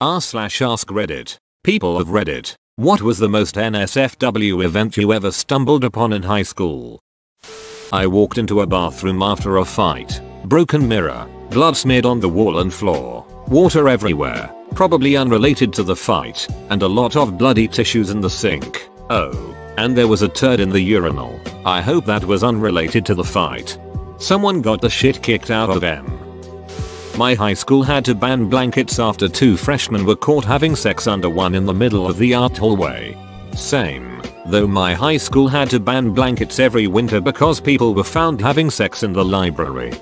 r slash ask reddit. People of reddit. What was the most NSFW event you ever stumbled upon in high school? I walked into a bathroom after a fight. Broken mirror. Blood smeared on the wall and floor. Water everywhere. Probably unrelated to the fight. And a lot of bloody tissues in the sink. Oh. And there was a turd in the urinal. I hope that was unrelated to the fight. Someone got the shit kicked out of them. My high school had to ban blankets after two freshmen were caught having sex under one in the middle of the art hallway. Same. Though my high school had to ban blankets every winter because people were found having sex in the library.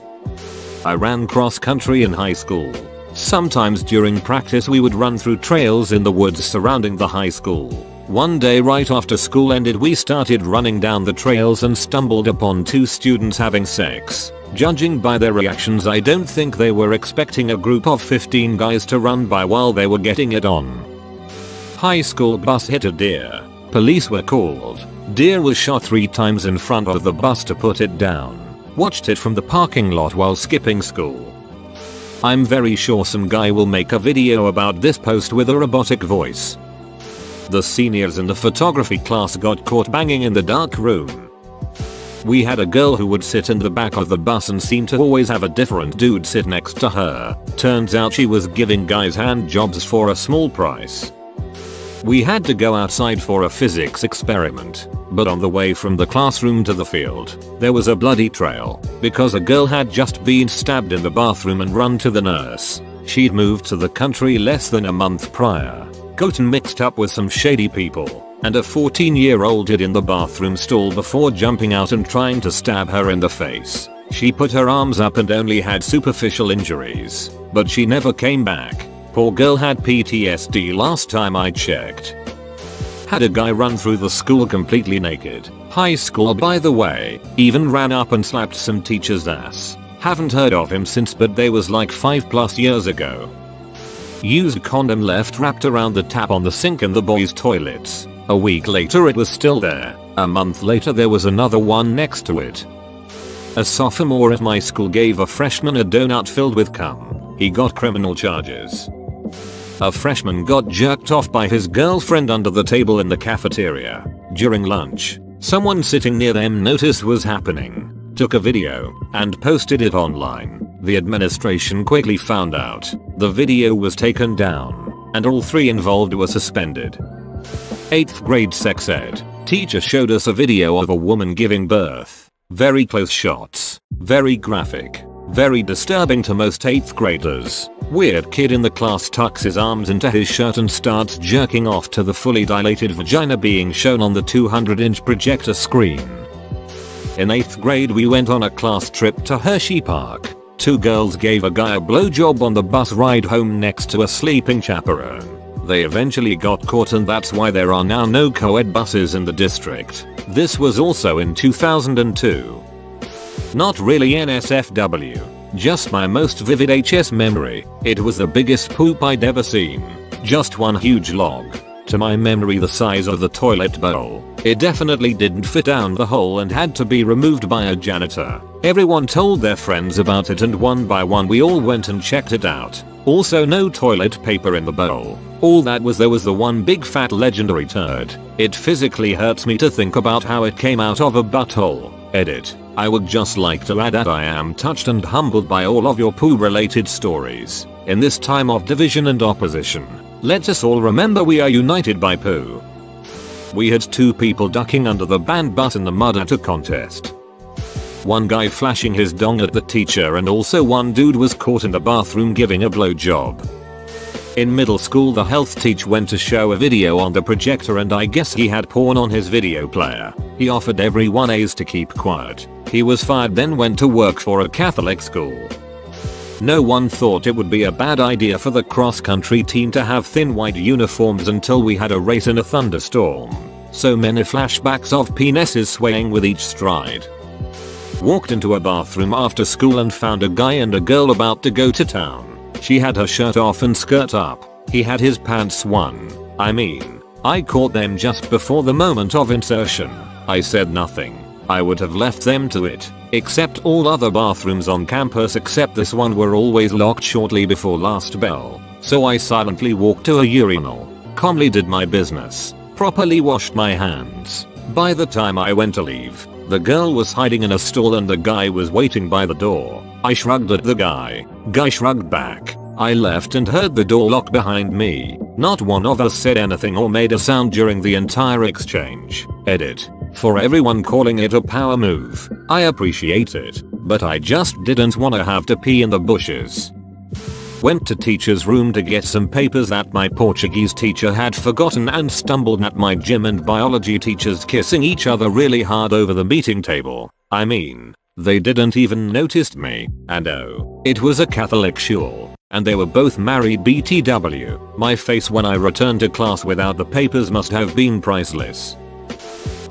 I ran cross country in high school. Sometimes during practice we would run through trails in the woods surrounding the high school. One day right after school ended we started running down the trails and stumbled upon two students having sex. Judging by their reactions I don't think they were expecting a group of 15 guys to run by while they were getting it on. High school bus hit a deer. Police were called. Deer was shot three times in front of the bus to put it down. Watched it from the parking lot while skipping school. I'm very sure some guy will make a video about this post with a robotic voice. The seniors in the photography class got caught banging in the dark room. We had a girl who would sit in the back of the bus and seemed to always have a different dude sit next to her. Turns out she was giving guys hand jobs for a small price. We had to go outside for a physics experiment, but on the way from the classroom to the field, there was a bloody trail because a girl had just been stabbed in the bathroom and run to the nurse. She'd moved to the country less than a month prior, gotten mixed up with some shady people, and a 14 year old hid in the bathroom stall before jumping out and trying to stab her in the face. She put her arms up and only had superficial injuries, but she never came back. Poor girl had PTSD last time I checked. Had a guy run through the school completely naked. High school by the way, even ran up and slapped some teacher's ass. Haven't heard of him since but they was like 5 plus years ago. Used condom left wrapped around the tap on the sink in the boys toilets. A week later it was still there. A month later there was another one next to it. A sophomore at my school gave a freshman a donut filled with cum. He got criminal charges. A freshman got jerked off by his girlfriend under the table in the cafeteria. During lunch, someone sitting near them noticed was happening, took a video, and posted it online. The administration quickly found out. The video was taken down, and all three involved were suspended. 8th grade sex ed. Teacher showed us a video of a woman giving birth. Very close shots. Very graphic. Very disturbing to most 8th graders. Weird kid in the class tucks his arms into his shirt and starts jerking off to the fully dilated vagina being shown on the 200 inch projector screen. In 8th grade we went on a class trip to Hershey Park. Two girls gave a guy a blowjob on the bus ride home next to a sleeping chaperone. They eventually got caught and that's why there are now no co-ed buses in the district. This was also in 2002. Not really NSFW, just my most vivid HS memory. It was the biggest poop I'd ever seen. Just one huge log. To my memory the size of the toilet bowl. It definitely didn't fit down the hole and had to be removed by a janitor. Everyone told their friends about it and one by one we all went and checked it out. Also no toilet paper in the bowl. All that was there was the one big fat legendary turd. It physically hurts me to think about how it came out of a butthole. Edit. I would just like to add that I am touched and humbled by all of your poo related stories. In this time of division and opposition, let us all remember we are united by poo. We had two people ducking under the band bus in the mud at a contest. One guy flashing his dong at the teacher and also one dude was caught in the bathroom giving a blowjob. In middle school the health teach went to show a video on the projector and I guess he had porn on his video player. He offered everyone A's to keep quiet. He was fired then went to work for a Catholic school. No one thought it would be a bad idea for the cross country team to have thin white uniforms until we had a race in a thunderstorm. So many flashbacks of penises swaying with each stride. Walked into a bathroom after school and found a guy and a girl about to go to town. She had her shirt off and skirt up. He had his pants one. I mean, I caught them just before the moment of insertion. I said nothing. I would have left them to it. Except all other bathrooms on campus except this one were always locked shortly before last bell. So I silently walked to a urinal, calmly did my business, properly washed my hands. By the time I went to leave, the girl was hiding in a stall and the guy was waiting by the door. I shrugged at the guy. Guy shrugged back. I left and heard the door lock behind me. Not one of us said anything or made a sound during the entire exchange. Edit. For everyone calling it a power move, I appreciate it, but I just didn't wanna have to pee in the bushes. Went to teacher's room to get some papers that my Portuguese teacher had forgotten and stumbled at my gym and biology teachers kissing each other really hard over the meeting table. I mean, they didn't even notice me, and oh, it was a Catholic shul, and they were both married BTW. My face when I returned to class without the papers must have been priceless.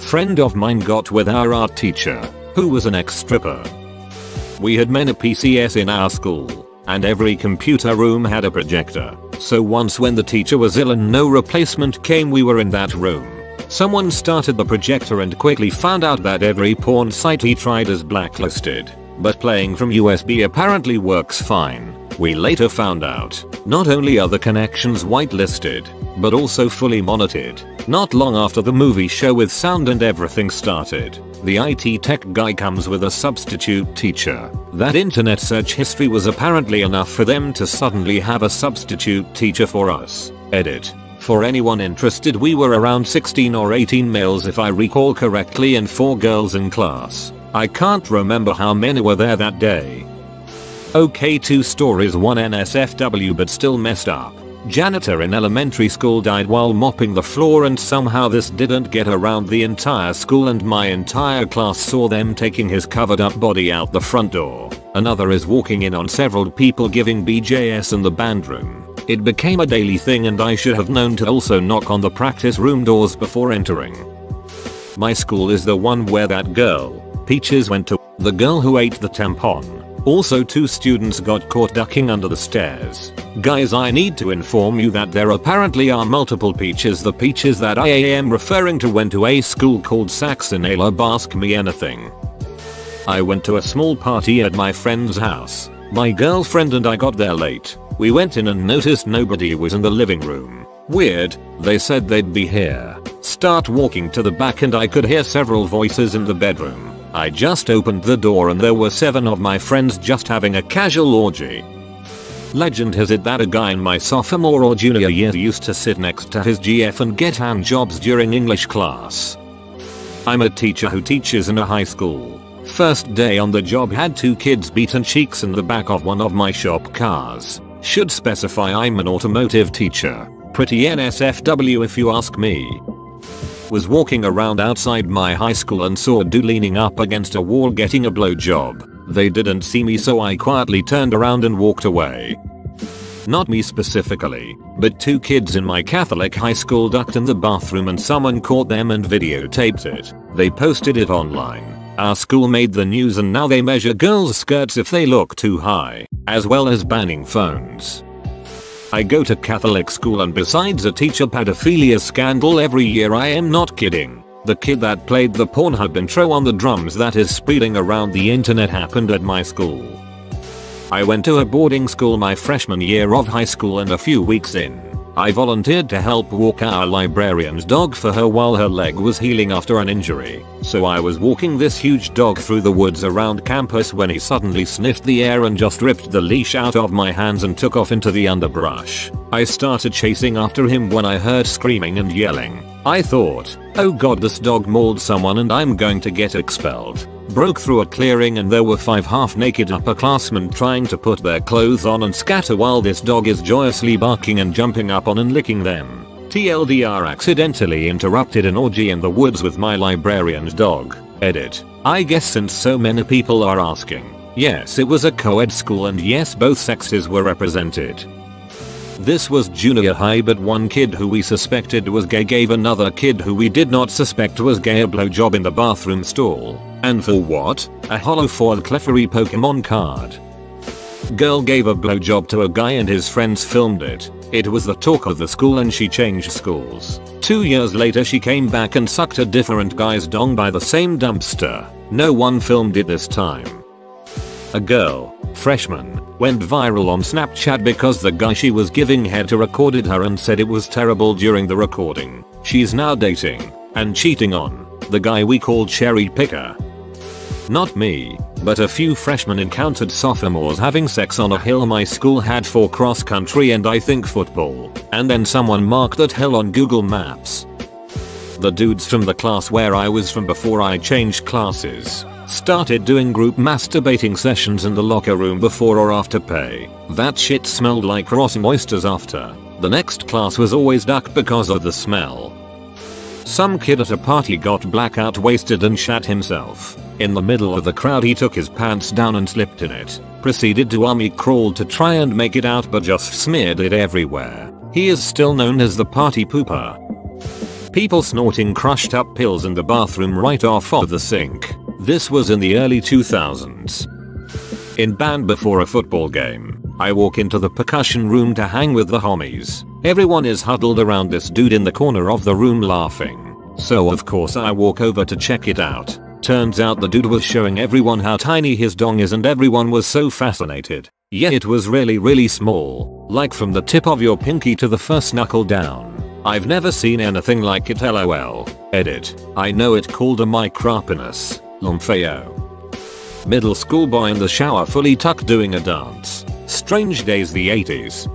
Friend of mine got with our art teacher, who was an ex-stripper. We had many PCS in our school, and every computer room had a projector. So once when the teacher was ill and no replacement came we were in that room. Someone started the projector and quickly found out that every porn site he tried is blacklisted. But playing from USB apparently works fine. We later found out, not only are the connections whitelisted, but also fully monitored. Not long after the movie show with sound and everything started, the IT tech guy comes with a substitute teacher. That internet search history was apparently enough for them to suddenly have a substitute teacher for us. Edit. For anyone interested we were around 16 or 18 males if I recall correctly and 4 girls in class. I can't remember how many were there that day. Okay 2 stories 1 NSFW but still messed up. Janitor in elementary school died while mopping the floor and somehow this didn't get around the entire school and my entire class saw them taking his covered up body out the front door. Another is walking in on several people giving BJS in the band room. It became a daily thing and I should have known to also knock on the practice room doors before entering. My school is the one where that girl, Peaches went to, the girl who ate the tampon. Also two students got caught ducking under the stairs. Guys I need to inform you that there apparently are multiple peaches the peaches that I am referring to went to a school called Saxon Alab ask me anything. I went to a small party at my friend's house. My girlfriend and I got there late. We went in and noticed nobody was in the living room. Weird, they said they'd be here. Start walking to the back and I could hear several voices in the bedroom. I just opened the door and there were 7 of my friends just having a casual orgy. Legend has it that a guy in my sophomore or junior year used to sit next to his GF and get hand jobs during English class. I'm a teacher who teaches in a high school. First day on the job had two kids beaten cheeks in the back of one of my shop cars. Should specify I'm an automotive teacher. Pretty NSFW if you ask me was walking around outside my high school and saw a dude leaning up against a wall getting a blowjob. They didn't see me so I quietly turned around and walked away. Not me specifically, but two kids in my Catholic high school ducked in the bathroom and someone caught them and videotaped it. They posted it online. Our school made the news and now they measure girls' skirts if they look too high, as well as banning phones. I go to Catholic school and besides a teacher pedophilia scandal every year I am not kidding. The kid that played the Pornhub intro on the drums that is speeding around the internet happened at my school. I went to a boarding school my freshman year of high school and a few weeks in, I volunteered to help walk our librarian's dog for her while her leg was healing after an injury. So I was walking this huge dog through the woods around campus when he suddenly sniffed the air and just ripped the leash out of my hands and took off into the underbrush. I started chasing after him when I heard screaming and yelling. I thought, oh god this dog mauled someone and I'm going to get expelled broke through a clearing and there were five half-naked upperclassmen trying to put their clothes on and scatter while this dog is joyously barking and jumping up on and licking them. TLDR accidentally interrupted an orgy in the woods with my librarian's dog. Edit. I guess since so many people are asking. Yes it was a co-ed school and yes both sexes were represented. This was junior high but one kid who we suspected was gay gave another kid who we did not suspect was gay a blowjob in the bathroom stall. And for what? A hollow foil Clefairy Pokemon card. Girl gave a blowjob to a guy and his friends filmed it. It was the talk of the school and she changed schools. Two years later she came back and sucked a different guy's dong by the same dumpster. No one filmed it this time. A girl, freshman, went viral on Snapchat because the guy she was giving head to recorded her and said it was terrible during the recording. She's now dating and cheating on the guy we called Cherry Picker. Not me, but a few freshmen encountered sophomores having sex on a hill my school had for cross country and I think football, and then someone marked that hill on Google Maps. The dudes from the class where I was from before I changed classes started doing group masturbating sessions in the locker room before or after pay. That shit smelled like rotten oysters after. The next class was always duck because of the smell. Some kid at a party got blackout wasted and shat himself. In the middle of the crowd he took his pants down and slipped in it. Proceeded to army crawl to try and make it out but just smeared it everywhere. He is still known as the party pooper. People snorting crushed up pills in the bathroom right off of the sink. This was in the early 2000s. In band before a football game, I walk into the percussion room to hang with the homies. Everyone is huddled around this dude in the corner of the room laughing. So of course I walk over to check it out. Turns out the dude was showing everyone how tiny his dong is and everyone was so fascinated. Yeah it was really really small, like from the tip of your pinky to the first knuckle down. I've never seen anything like it lol. Edit. I know it called a micropenis. Lomfeo. Middle school boy in the shower fully tucked doing a dance. Strange days the 80s.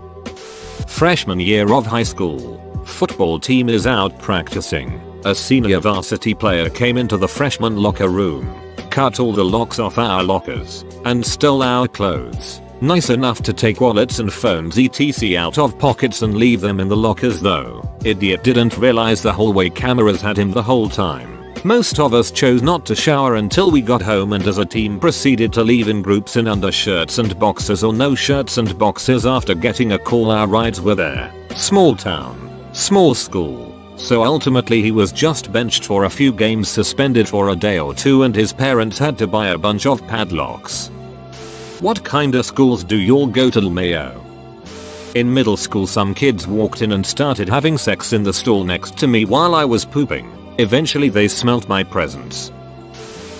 Freshman year of high school. Football team is out practicing. A senior varsity player came into the freshman locker room, cut all the locks off our lockers, and stole our clothes. Nice enough to take wallets and phones etc out of pockets and leave them in the lockers though. Idiot didn't realize the hallway cameras had him the whole time. Most of us chose not to shower until we got home and as a team proceeded to leave in groups in undershirts and boxers or no shirts and boxers after getting a call our rides were there. Small town. Small school. So ultimately he was just benched for a few games suspended for a day or two and his parents had to buy a bunch of padlocks. What kinda schools do y'all go to Mayo? In middle school some kids walked in and started having sex in the stall next to me while I was pooping. Eventually they smelt my presence.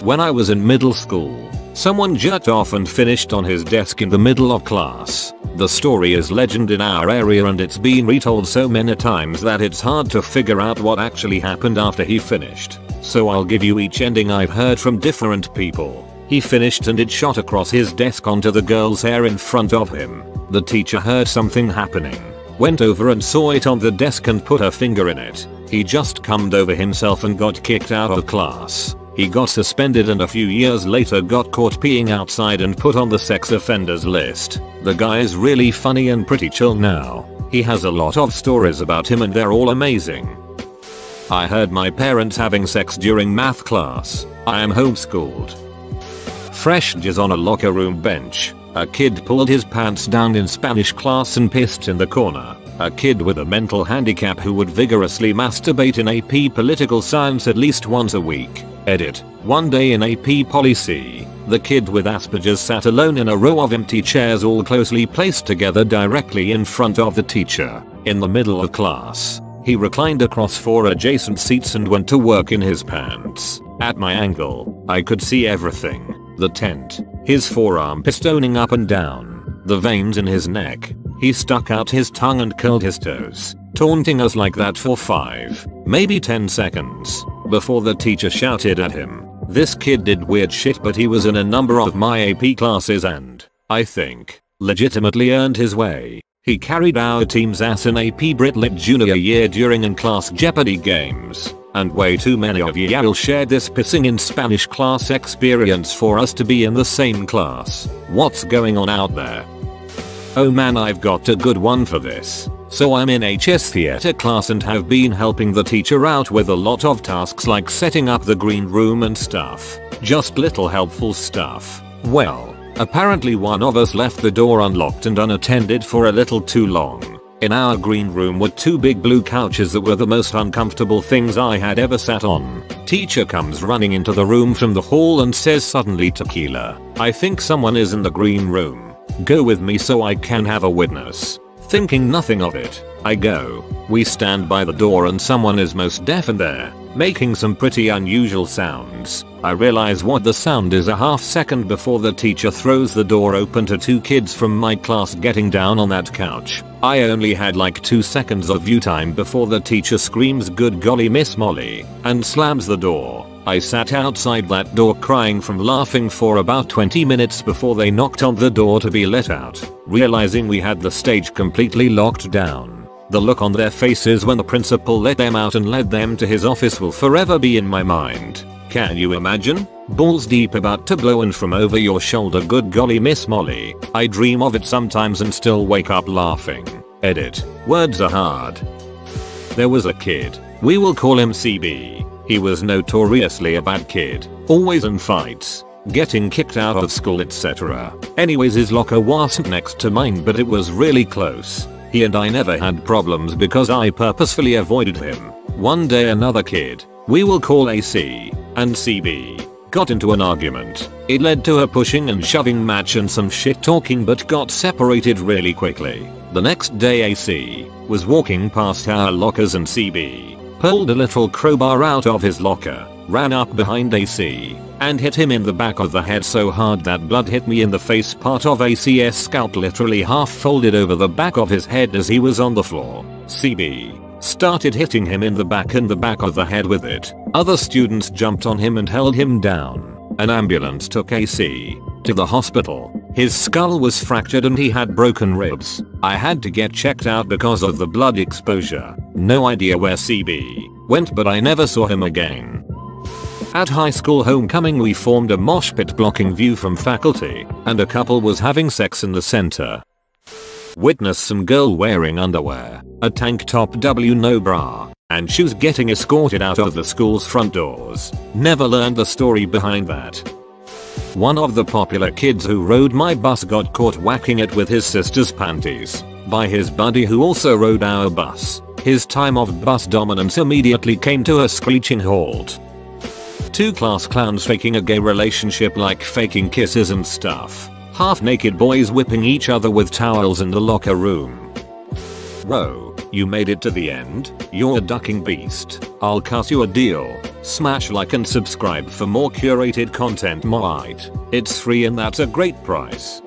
When I was in middle school, someone jerked off and finished on his desk in the middle of class. The story is legend in our area and it's been retold so many times that it's hard to figure out what actually happened after he finished. So I'll give you each ending I've heard from different people. He finished and it shot across his desk onto the girl's hair in front of him. The teacher heard something happening, went over and saw it on the desk and put her finger in it. He just cummed over himself and got kicked out of class. He got suspended and a few years later got caught peeing outside and put on the sex offenders list. The guy is really funny and pretty chill now. He has a lot of stories about him and they're all amazing. I heard my parents having sex during math class. I am homeschooled. Fresh jizz on a locker room bench. A kid pulled his pants down in Spanish class and pissed in the corner. A kid with a mental handicap who would vigorously masturbate in AP political science at least once a week. Edit. One day in AP policy, the kid with Asperger's sat alone in a row of empty chairs all closely placed together directly in front of the teacher. In the middle of class, he reclined across four adjacent seats and went to work in his pants. At my angle, I could see everything. The tent, his forearm pistoning up and down, the veins in his neck, he stuck out his tongue and curled his toes, taunting us like that for 5, maybe 10 seconds, before the teacher shouted at him. This kid did weird shit but he was in a number of my AP classes and, I think, legitimately earned his way. He carried our team's ass in AP Brit Lit junior year during in-class Jeopardy games, and way too many of y'all shared this pissing in Spanish class experience for us to be in the same class. What's going on out there? Oh man I've got a good one for this. So I'm in HS theater class and have been helping the teacher out with a lot of tasks like setting up the green room and stuff. Just little helpful stuff. Well, apparently one of us left the door unlocked and unattended for a little too long. In our green room were two big blue couches that were the most uncomfortable things I had ever sat on. Teacher comes running into the room from the hall and says suddenly tequila. I think someone is in the green room. Go with me so I can have a witness. Thinking nothing of it, I go. We stand by the door and someone is most deaf in there, making some pretty unusual sounds. I realize what the sound is a half second before the teacher throws the door open to two kids from my class getting down on that couch. I only had like 2 seconds of view time before the teacher screams good golly Miss Molly and slams the door. I sat outside that door crying from laughing for about 20 minutes before they knocked on the door to be let out, realizing we had the stage completely locked down. The look on their faces when the principal let them out and led them to his office will forever be in my mind. Can you imagine? Balls deep about to blow and from over your shoulder good golly Miss Molly. I dream of it sometimes and still wake up laughing. Edit. Words are hard. There was a kid. We will call him CB. He was notoriously a bad kid. Always in fights. Getting kicked out of school etc. Anyways his locker wasn't next to mine but it was really close. He and I never had problems because I purposefully avoided him. One day another kid, we will call AC, and CB, got into an argument. It led to a pushing and shoving match and some shit talking but got separated really quickly. The next day AC was walking past our lockers and CB pulled a little crowbar out of his locker, ran up behind AC, and hit him in the back of the head so hard that blood hit me in the face part of AC's scalp literally half folded over the back of his head as he was on the floor. CB started hitting him in the back and the back of the head with it. Other students jumped on him and held him down. An ambulance took AC to the hospital. His skull was fractured and he had broken ribs. I had to get checked out because of the blood exposure. No idea where CB went but I never saw him again. At high school homecoming we formed a mosh pit blocking view from faculty, and a couple was having sex in the center. Witness some girl wearing underwear, a tank top W no bra, and shoes getting escorted out of the school's front doors. Never learned the story behind that. One of the popular kids who rode my bus got caught whacking it with his sister's panties by his buddy who also rode our bus. His time of bus dominance immediately came to a screeching halt. Two class clowns faking a gay relationship like faking kisses and stuff. Half naked boys whipping each other with towels in the locker room. Bro, you made it to the end? You're a ducking beast. I'll cut you a deal. Smash like and subscribe for more curated content Moite. It's free and that's a great price.